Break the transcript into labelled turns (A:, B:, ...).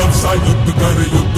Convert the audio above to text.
A: दानव युद्ध कर युद्ध